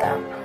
So.